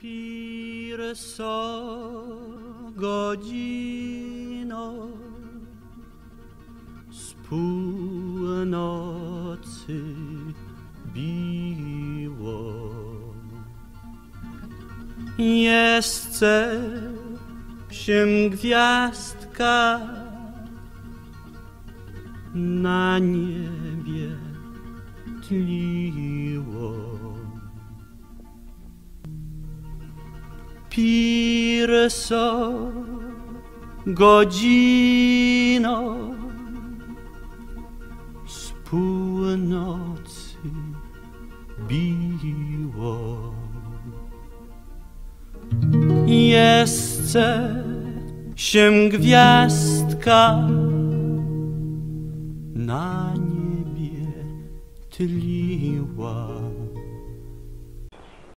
Pirso godzino z północy biło. Jeszcze się gwiazdka na niebie tliło. Pirso godzino z północy biło. Jeszcze się gwiazdka na niebie tliła.